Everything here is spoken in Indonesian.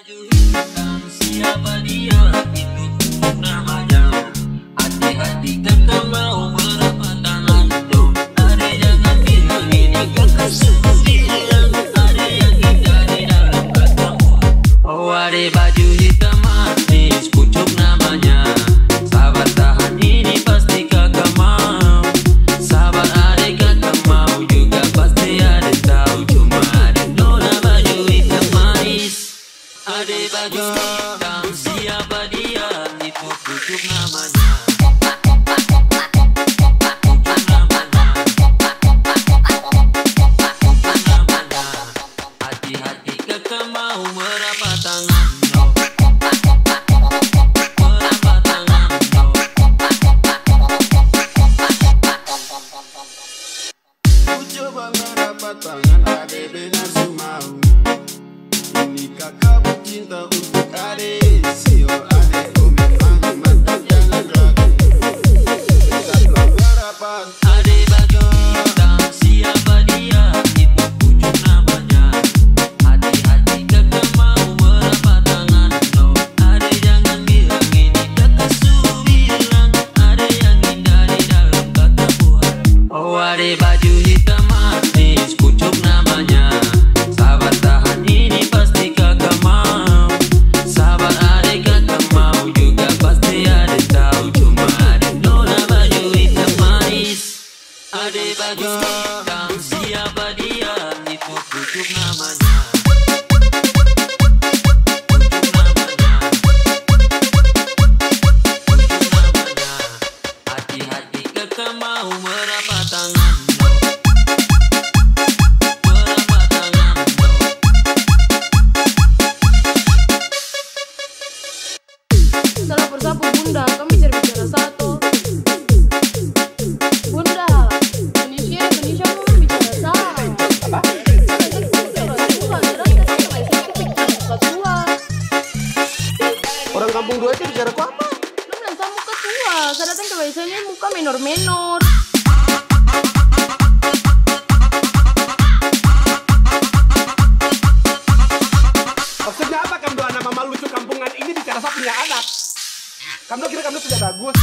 baju hitam siapa dia? Itu namanya hati-hati kakak mau jangan ini hindari dalam oh baju hitam baju hitam siapa dia? Itu pucuk namanya. Hati-hati kakak mau merapat Senhor. Itu Orang kampung dua itu bicara ku apa? Lu bilang sama muka tua, saya datang ke biasanya muka menor-menor Maksudnya apa kamu dua anak mama lucu kampungan ini bicara saya punya anak? Kamu kira kamu sudah bagus?